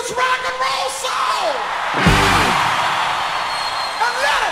It's rock and roll soul. And let it